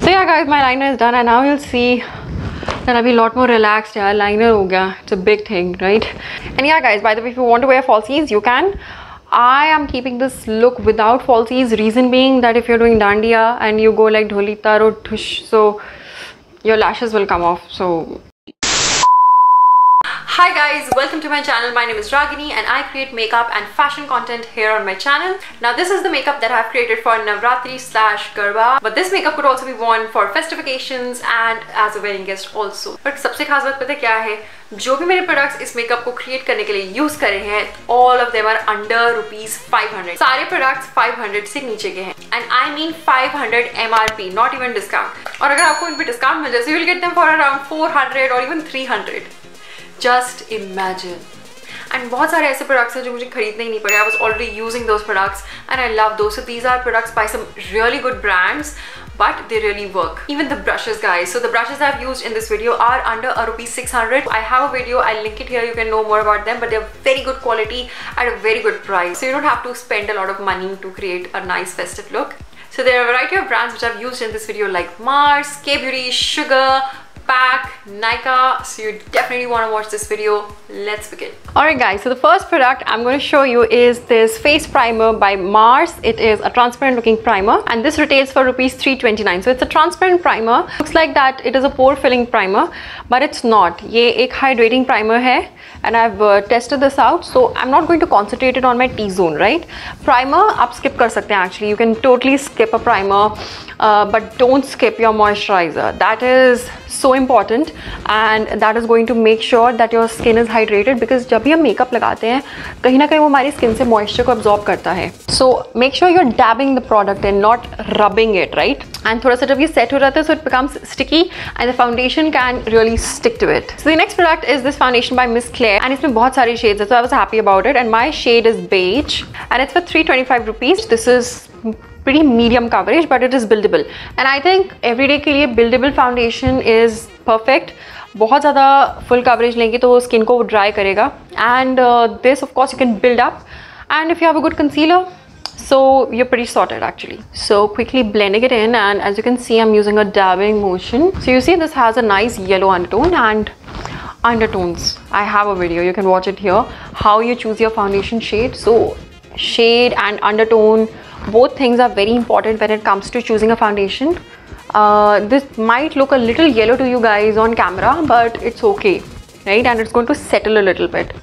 So yeah guys, my liner is done and now you'll see that I'll be a lot more relaxed. Yeah, liner ho gaya. It's a big thing, right? And yeah guys, by the way, if you want to wear falsies, you can. I am keeping this look without falsies. Reason being that if you're doing dandiya and you go like dholi or tush, so your lashes will come off. So Hi guys, welcome to my channel. My name is Ragini and I create makeup and fashion content here on my channel. Now this is the makeup that I've created for Navratri slash Garba. But this makeup could also be worn for festive occasions and as a wedding guest also. But सबसे खास बात पता क्या है जो भी मेरे products इस मेकअप को क्रिएट करने के लिए यूज करे हैं all of them are under rupees 500 सारे प्रोडक्ट्स 500 से नीचे के हैं and I mean 500 MRP not even discount और अगर आपको इन पे डिस्काउंट मिल जाए so you will get them for around 400 और इवन 300 just imagine. And बहुत सारे ऐसे products हैं जो मुझे खरीदने ही नहीं पड़े. I was already using those products and I love those. So these are products by some really good brands but they really work. Even the brushes guys. So the brushes I've used in this video are under a rupees 600. I have a video, I'll link it here, you can know more about them but they're very good quality at a very good price. So you don't have to spend a lot of money to create a nice festive look. So there are a variety of brands which I've used in this video like Mars, Kay Beauty, Sugar, PAC Nykaa so you definitely want to watch this video. Let's begin. Alright guys so the first product I'm going to show you is this face primer by Mars. It is a transparent looking primer and this retails for rupees 329 so it's a transparent primer. Looks like that it is a pore filling primer but it's not. Ye ek hydrating primer hai and I've uh, tested this out so I'm not going to concentrate it on my T-zone right? Primer up skip कर सकते actually. You can totally skip a primer uh, but don't skip your moisturizer. That is so important and that is going to make sure that your skin is hydrated because जब भी हम makeup लगाते हैं, कहीं ना कहीं वो हमारी स्किन से मॉइस्चर को अब्जॉर्ब करता है। So make sure you are dabbing the product and not rubbing it right and थोड़ा सा जब ये सेट हो जाता है so it becomes sticky and the foundation can really stick to it so the next product is this foundation by Miss Claire and इसमें बहुत सारे शेड्स है so I was happy about it and my shade is beige and it's for three twenty five rupees this is pretty medium coverage but it is buildable and I think everyday के लिए buildable foundation is perfect बहुत ज़्यादा full coverage लेंगे तो skin को dry करेगा and uh, this of course you can build up and if you have a good concealer so you're pretty sorted actually so quickly blending it in and as you can see I'm using a dabbing motion so you see this has a nice yellow undertone and undertones I have a video you can watch it here how you choose your foundation shade so shade and undertone both things are very important when it comes to choosing a foundation. Uh, this might look a little yellow to you guys on camera but it's okay right? And it's going to settle a little bit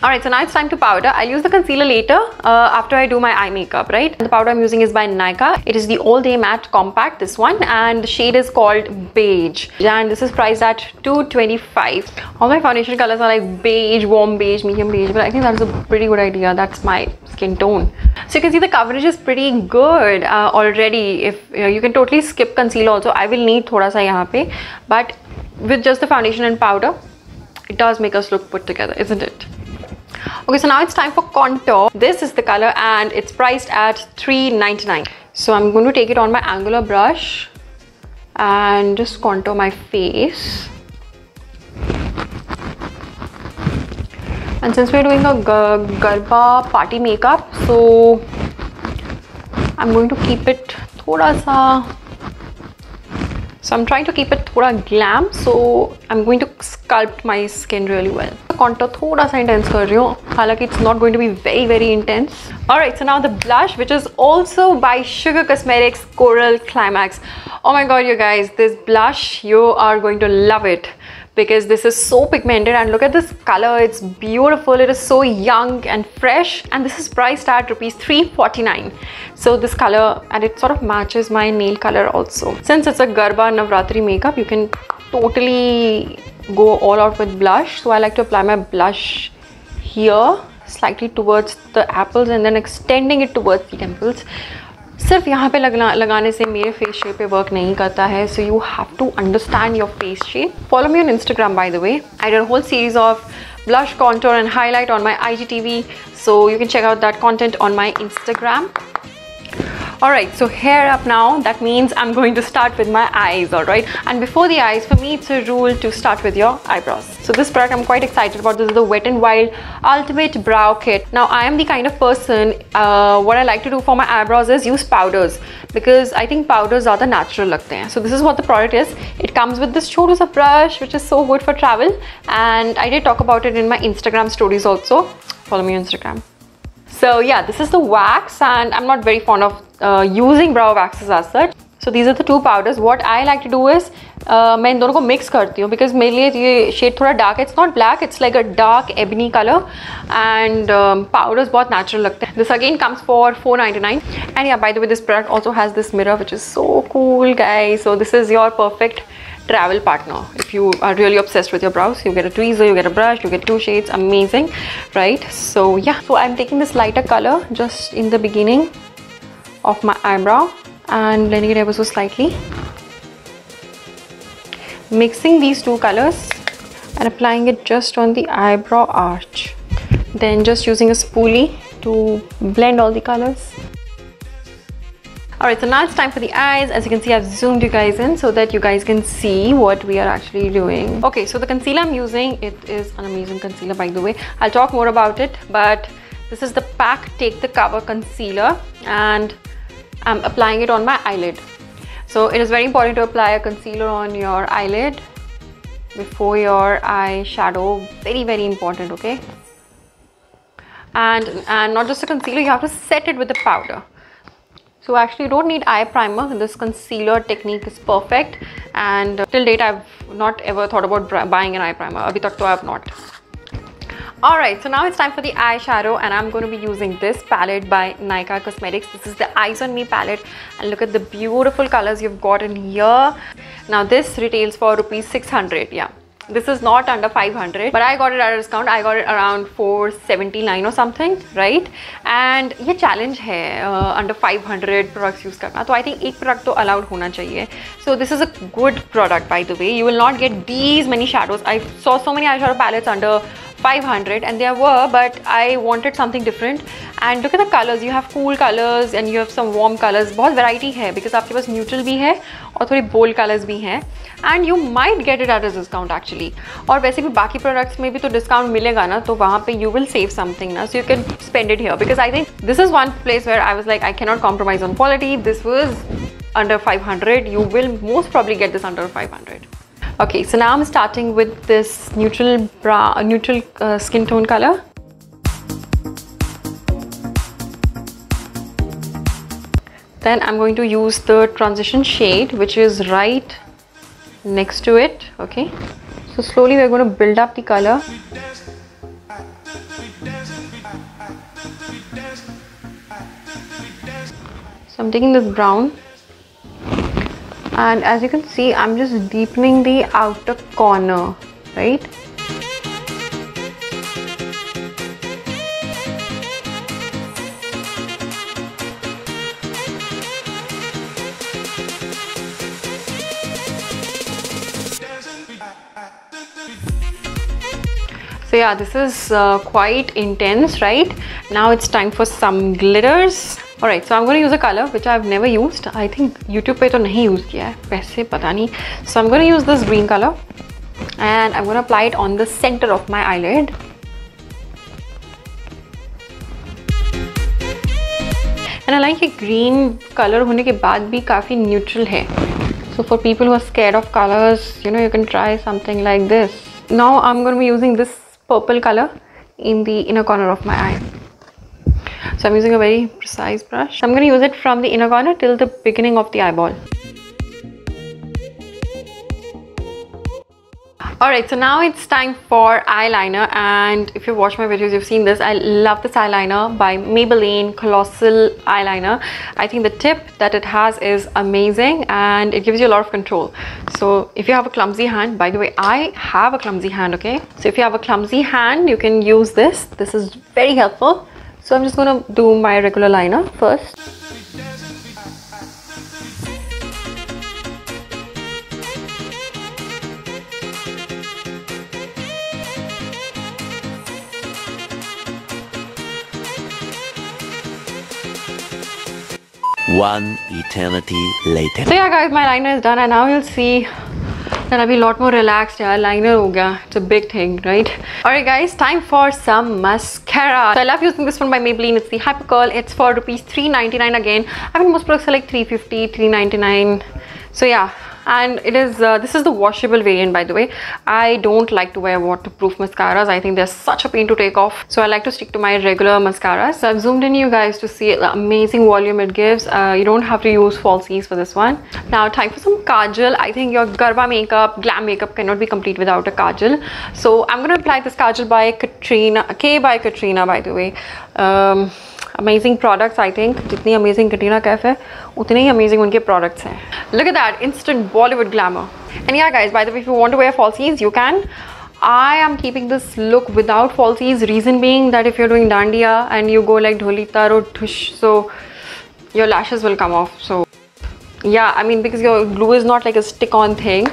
Alright, so now it's time to powder. I'll use the concealer later uh, after I do my eye makeup, right? The powder I'm using is by Nykaa. It is the All Day Matte Compact, this one, and the shade is called Beige. And this is priced at 225 All my foundation colors are like beige, warm beige, medium beige, but I think that's a pretty good idea. That's my skin tone. So you can see the coverage is pretty good uh, already. If you, know, you can totally skip concealer also. I will need thoda sa yahan pe, but with just the foundation and powder, it does make us look put together, isn't it? Okay, so now it's time for contour. This is the color and it's priced at 3.99. So I'm going to take it on my angular brush and just contour my face. And since we're doing a Garba party makeup, so I'm going to keep it thoda sa so I'm trying to keep it thoda glam so I'm going to sculpt my skin really well contour thoda sa intense kar rahi hu it's not going to be very very intense all right so now the blush which is also by sugar cosmetics coral climax. Oh my god you guys this blush you are going to love it because this is so pigmented and look at this color. It's beautiful. It is so young and fresh and this is priced at rupees 349 so this color and it sort of matches my nail color also. Since it's a garba navratri makeup you can totally go all out with blush so i like to apply my blush here slightly towards the apples and then extending it towards the temples सिर्फ यहाँ पे लगना लगाने से मेरे face shape पे work नहीं करता है so you have to understand your face shape follow me on Instagram bye the वे आई डर whole series of blush contour and highlight on my IGTV so you can check out that content on my Instagram all right so hair up now that means i'm going to start with my eyes all right? And before the eyes for me it's a rule to start with your eyebrows. So this product i'm quite excited about. This is the wet and wild ultimate brow kit. Now i am the kind of person uh, what i like to do for my eyebrows is use powders because i think powders are the natural look there so this is what the product is. It comes with this choose a brush which is so good for travel. And i did talk about it in my instagram stories also. Follow me on instagram. So yeah, this is the wax and I'm not very fond of uh, using brow waxes as such. So these are the two powders. What I like to do is uh, मैं इन दोनों को mix करती हूँ because मेरे लिए ये shade थोड़ा dark है it's not black it's like a dark ebony colour and powders बहुत नेचुरल लगते हैं this again comes for four ninety nine and या bye the way this product also has this mirror which is so cool guys so this is your perfect travel partner. If you are really obsessed with your brows you get a tweezer you get a brush you get two shades amazing right? So yeah. So i'm taking this lighter color just in the beginning of my eyebrow and blending it ever so slightly. Mixing these two colors and applying it just on the eyebrow arch. Then just using a spoolie to blend all the colors Alright, so now it's time for the eyes. As you can see, I've zoomed you guys in so that you guys can see what we are actually doing. Okay, so the concealer I'm using, it is an amazing concealer by the way. I'll talk more about it, but this is the PAC Take the Cover Concealer and I'm applying it on my eyelid. So it is very important to apply a concealer on your eyelid before your eyeshadow. Very, very important, okay? And, and not just a concealer, you have to set it with the powder so actually you don't need eye primer. This concealer technique is perfect. And till date i've not ever thought about buying an eye primer. abhi tak to i have not Alright, so now it's time for the eyeshadow and I'm going to be using this palette by Nykaa Cosmetics. This is the Eyes On Me palette and look at the beautiful colors you've got in here. Now this retails for rupees 600, yeah this is not under 500 but I got it at a discount I got it around 479 or something right and ये challenge है uh, under 500 products use करना तो I think एक product तो allowed होना चाहिए so this is a good product by the way you will not get these many shadows I saw so many eyeshadow palettes under 500 and there were but I wanted something different and look at the colors you have cool colors and you have some warm colors बहुत variety है because आपके पास neutral भी है और थोड़ी bold colors भी हैं and you might get it at a discount actually और वैसे भी बाकी products में भी तो discount मिलेगा ना तो वहाँ पे you will save something ना so you can spend it here because I think this is one place where I was like I cannot compromise on quality this was under 500 you will most probably get this under 500 okay so now i'm starting with this neutral brown neutral uh, skin tone color. Then i'm going to use the transition shade which is right next to it okay? So slowly we're going to build up the color. So i'm taking this brown and as you can see I'm just deepening the outer corner right? So yeah this is uh, quite intense right? Now it's time for some glitters right so I am gonna use a colour which I have never use I think YouTube पे तो नहीं use किया है, वैसे पता नहीं। So I am gonna use this green colour and I am gonna apply it on the centre of my eyelid and I like ये green colour होने के बाद भी काफ़ी न्यूट्रल है। So for people who are of colours you know you can try something like this now I am gonna be using this purple colour in the inner corner of my eye So I'm using a very precise brush. I'm going to use it from the inner corner till the beginning of the eyeball. Alright, so now it's time for eyeliner and if you've watched my videos, you've seen this. I love this eyeliner by Maybelline Colossal Eyeliner. I think the tip that it has is amazing and it gives you a lot of control. So if you have a clumsy hand, by the way, I have a clumsy hand, okay? So if you have a clumsy hand, you can use this. This is very helpful. So I'm just going to do my regular liner first. One eternity later. So yeah guys, my liner is done and now you'll see that I'll be a lot more relaxed. Yeah, liner ho gaya. It's a big thing, right? Alright guys, time for some mascara. I love using this one by Maybelline. It's the Hyper Curl. It's for rupees 3.99 again. I mean most products are like 3.50, 3.99. So yeah, and it is uh, this is the washable variant by the way. I don't like to wear waterproof mascaras. I think they're such a pain to take off. So i like to stick to my regular mascaras. So i've zoomed in you guys to see the amazing volume it gives. Uh, you don't have to use falsies for this one. Now time for some kajal. I think your garba makeup glam makeup cannot be complete without a kajal. So i'm going to apply this kajal by katrina k by katrina by the way. Um, amazing products I think जितनी amazing कटीना Kaif है, उतने ही amazing उनके products हैं. Look that instant Bollywood glamour and yeah guys by the way you want to wear falsies you can I am keeping this look without falsies reason being that if you doing dandiya and you go like ढोली रो ढुश so your lashes will come off so yeah I mean because your glue is not like a stick on thing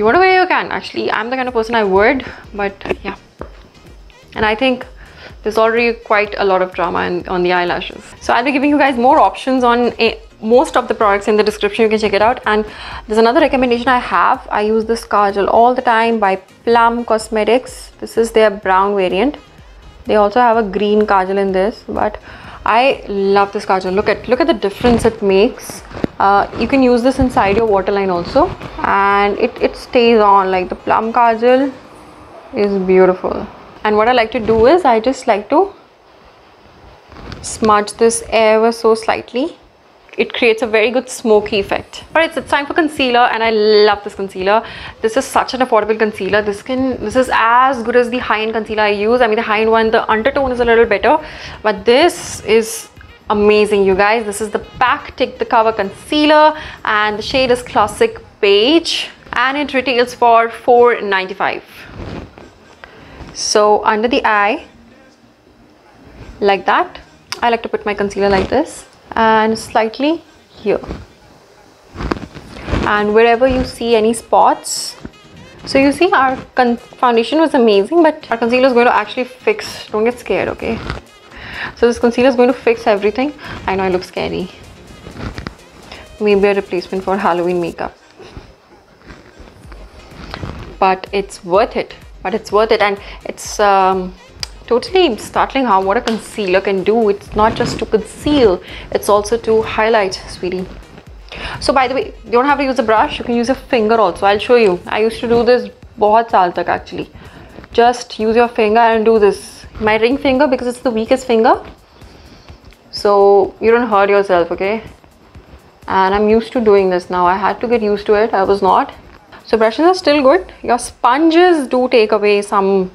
you want to wear you can actually I am the kind of person I word but yeah and I think there's already quite a lot of drama in, on the eyelashes. So I'll be giving you guys more options on a, most of the products in the description. You can check it out. And there's another recommendation I have. I use this kajal all the time by Plum Cosmetics. This is their brown variant. They also have a green kajal in this, but I love this kajal. Look at look at the difference it makes. Uh, you can use this inside your waterline also, and it it stays on like the plum kajal is beautiful and what I like to do is I just like to smudge this ever so slightly. It creates a very good smoky effect. All right so it's time for concealer and i love this concealer. This is such an affordable concealer. This can this is as good as the high-end concealer i use. I mean the high-end one the undertone is a little better but this is amazing you guys. This is the PAC take the cover concealer and the shade is classic beige and it retails for 4.95 so under the eye like that I like to put my concealer like this and slightly here. And wherever you see any spots so you see our foundation was amazing but our concealer is going to actually fix don't get scared okay? So this concealer is going to fix everything. I know I look scary. Maybe a replacement for Halloween makeup. But it's worth it but it's worth it. And it's um, totally startling how what a concealer can do. It's not just to conceal it's also to highlight sweetie. So by the way you don't have to use a brush you can use a finger also. I'll show you. I used to do this bahut saal actually. Just use your finger and do this. My ring finger because it's the weakest finger. So you don't hurt yourself okay? And i'm used to doing this now. I had to get used to it. I was not so brushes are still good. Your sponges do take away some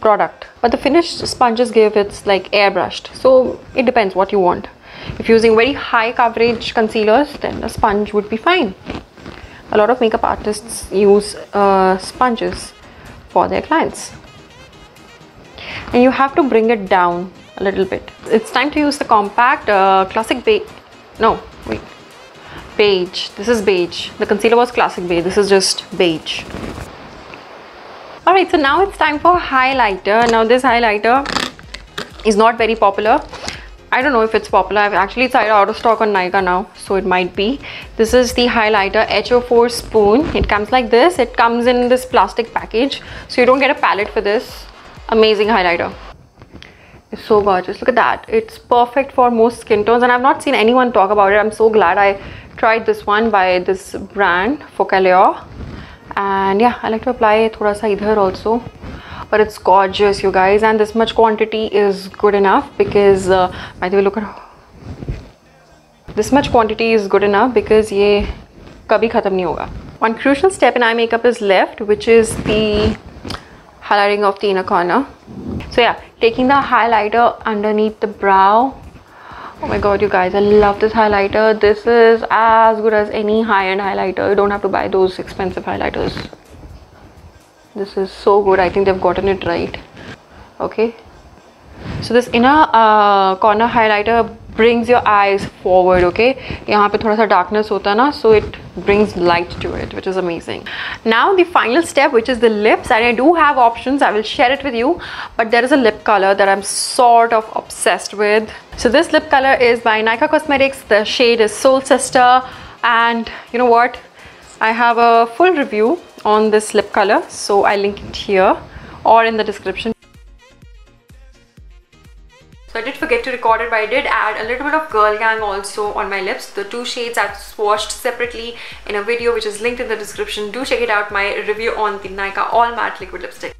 product, but the finished sponges give it's like airbrushed. So it depends what you want. If you're using very high coverage concealers, then a sponge would be fine. A lot of makeup artists use uh, sponges for their clients. And you have to bring it down a little bit. It's time to use the compact uh, classic base. No, wait beige this is beige the concealer was classic beige this is just beige all right so now it's time for highlighter now this highlighter is not very popular I don't know if it's popular. I've actually tried out of stock on Nykaa now, so it might be. This is the highlighter HO4 spoon. It comes like this. It comes in this plastic package, so you don't get a palette for this. Amazing highlighter. It's so gorgeous. Look at that. It's perfect for most skin tones, and I've not seen anyone talk about it. I'm so glad I tried this one by this brand Focallure and yeah I like to apply thoda sa idhar also. But it's gorgeous you guys and this much quantity is good enough because uh, by the way look at this much quantity is good enough because ye kabhi khatam nahi hoga. One crucial step in eye makeup is left which is the highlighting of the inner corner. So yeah taking the highlighter underneath the brow oh my god you guys i love this highlighter. This is as good as any high-end highlighter. You don't have to buy those expensive highlighters. This is so good. I think they've gotten it right. Okay. So this inner uh, corner highlighter brings your eyes forward okay? yahan pe thoda darkness hota na so it brings light to it which is amazing. Now the final step which is the lips and i do have options i will share it with you but there is a lip color that i'm sort of obsessed with. So this lip color is by Nykaa cosmetics the shade is soul sister and you know what? I have a full review on this lip color so i link it here or in the description so I did forget to record it but I did add a little bit of Girl Gang also on my lips. The two shades I've swatched separately in a video which is linked in the description. Do check it out, my review on the Nykaa All Matte Liquid Lipstick.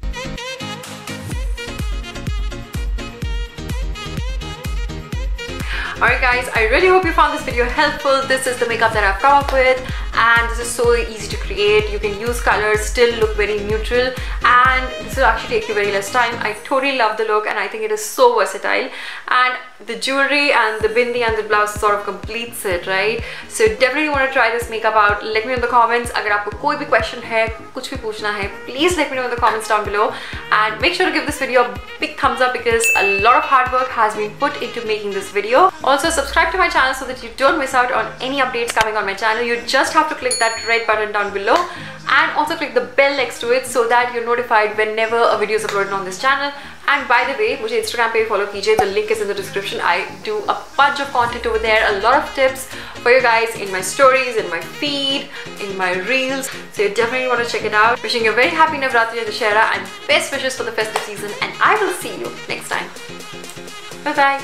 Alright guys, I really hope you found this video helpful. This is the makeup that I've come up with and this is so easy to create. You can use colors, still look very neutral and this will actually take you very less time. I totally love the look and I think it is so versatile and the jewelry and the bindi and the blouse sort of completes it, right? So definitely want to try this makeup out. Let me know in the comments. अगर आपको कोई भी question है, कुछ भी पूछना है, please let me know in the comments down below and make sure to give this video a big thumbs up because a lot of hard work has been put into making this video. Also subscribe to my channel so that you don't miss out on any updates coming on my channel. You just have to click that red button down below and also click the bell next to it so that you're notified whenever a video is uploaded on this channel. And by the way, मुझे Instagram पे follow कीजिए. The link is in the description. I do a bunch of content over there, a lot of tips for you guys in my stories, in my feed, in my reels. So you definitely want to check it out. Wishing you a very happy Navratri and Dussehra and best wishes for the festive season. And I will see you next time. Bye bye.